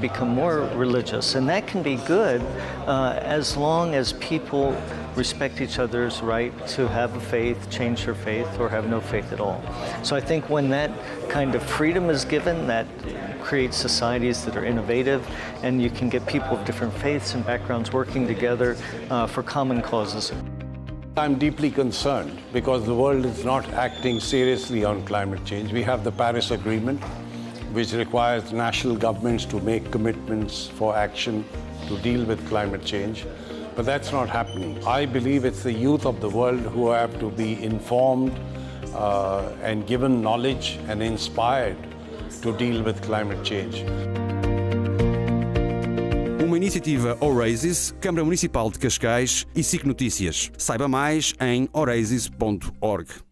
become more religious, and that can be good uh, as long as people respect each other's right to have a faith, change their faith, or have no faith at all. So I think when that kind of freedom is given, that creates societies that are innovative, and you can get people of different faiths and backgrounds working together uh, for common causes. I'm deeply concerned because the world is not acting seriously on climate change. We have the Paris Agreement, which requires national governments to make commitments for action to deal with climate change. But that's not happening. I believe it's the youth of the world who have to be informed uh, and given knowledge and inspired to deal with climate change. Uma iniciativa Horasis, Câmara Municipal de Cascais e SIC Notícias. Saiba mais em horasis.org.